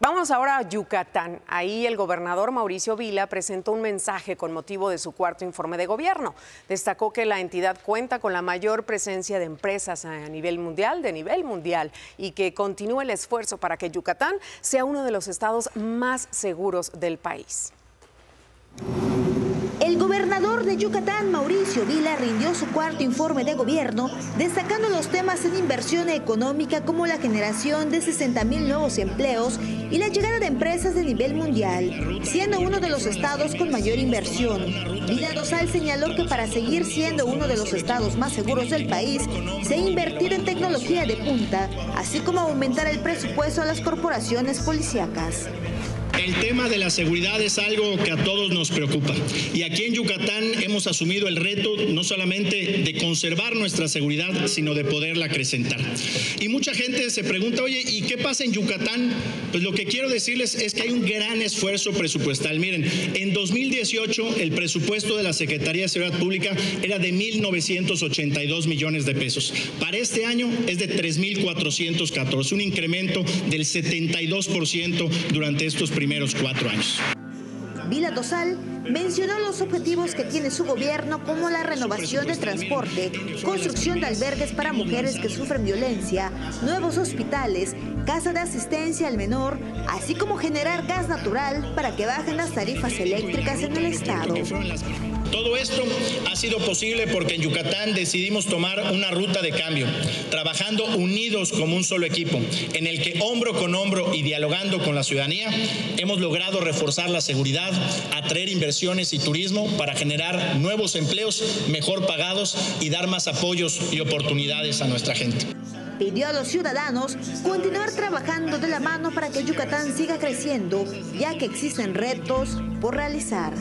Vamos ahora a Yucatán. Ahí el gobernador Mauricio Vila presentó un mensaje con motivo de su cuarto informe de gobierno. Destacó que la entidad cuenta con la mayor presencia de empresas a nivel mundial, de nivel mundial, y que continúe el esfuerzo para que Yucatán sea uno de los estados más seguros del país. De Yucatán, Mauricio Vila, rindió su cuarto informe de gobierno, destacando los temas en inversión económica como la generación de 60 mil nuevos empleos y la llegada de empresas de nivel mundial, siendo uno de los estados con mayor inversión. Vila Dosal señaló que para seguir siendo uno de los estados más seguros del país, se ha invertido en tecnología de punta, así como aumentar el presupuesto a las corporaciones policíacas. El tema de la seguridad es algo que a todos nos preocupa. Y aquí en Yucatán hemos asumido el reto no solamente de conservar nuestra seguridad, sino de poderla acrecentar. Y mucha gente se pregunta, oye, ¿y qué pasa en Yucatán? Pues lo que quiero decirles es que hay un gran esfuerzo presupuestal. Miren, en 2018 el presupuesto de la Secretaría de Seguridad Pública era de 1.982 millones de pesos. Para este año es de 3.414, un incremento del 72% durante estos primeros primeros cuatro años. Vila Dosal mencionó los objetivos que tiene su gobierno como la renovación del transporte, construcción de albergues para mujeres que sufren violencia, nuevos hospitales, casa de asistencia al menor, así como generar gas natural para que bajen las tarifas eléctricas en el estado. Todo esto ha sido posible porque en Yucatán decidimos tomar una ruta de cambio, trabajando unidos como un solo equipo, en el que hombro con hombro y dialogando con la ciudadanía, hemos logrado reforzar la seguridad, atraer inversiones y turismo para generar nuevos empleos mejor pagados y dar más apoyos y oportunidades a nuestra gente pidió a los ciudadanos continuar trabajando de la mano para que Yucatán siga creciendo, ya que existen retos por realizar.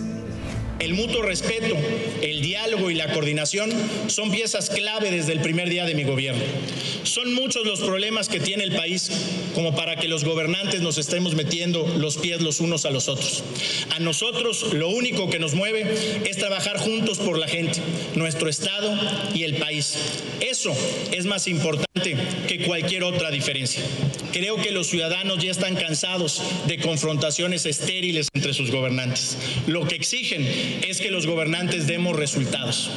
El mutuo respeto, el diálogo y la coordinación son piezas clave desde el primer día de mi gobierno. Son muchos los problemas que tiene el país como para que los gobernantes nos estemos metiendo los pies los unos a los otros. A nosotros lo único que nos mueve es trabajar juntos por la gente, nuestro Estado y el país. Eso es más importante que cualquier otra diferencia. Creo que los ciudadanos ya están cansados de confrontaciones estériles entre sus gobernantes. Lo que exigen es que los gobernantes demos resultados.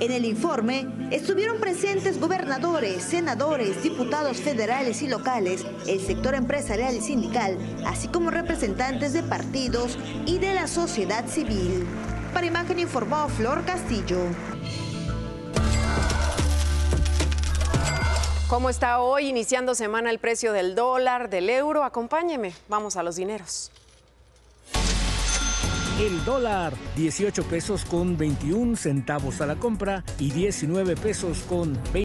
En el informe estuvieron presentes gobernadores, senadores, diputados federales y locales, el sector empresarial y sindical, así como representantes de partidos y de la sociedad civil. Para Imagen informó Flor Castillo. ¿Cómo está hoy, iniciando semana, el precio del dólar, del euro? Acompáñeme, vamos a los dineros. El dólar, 18 pesos con 21 centavos a la compra y 19 pesos con 20.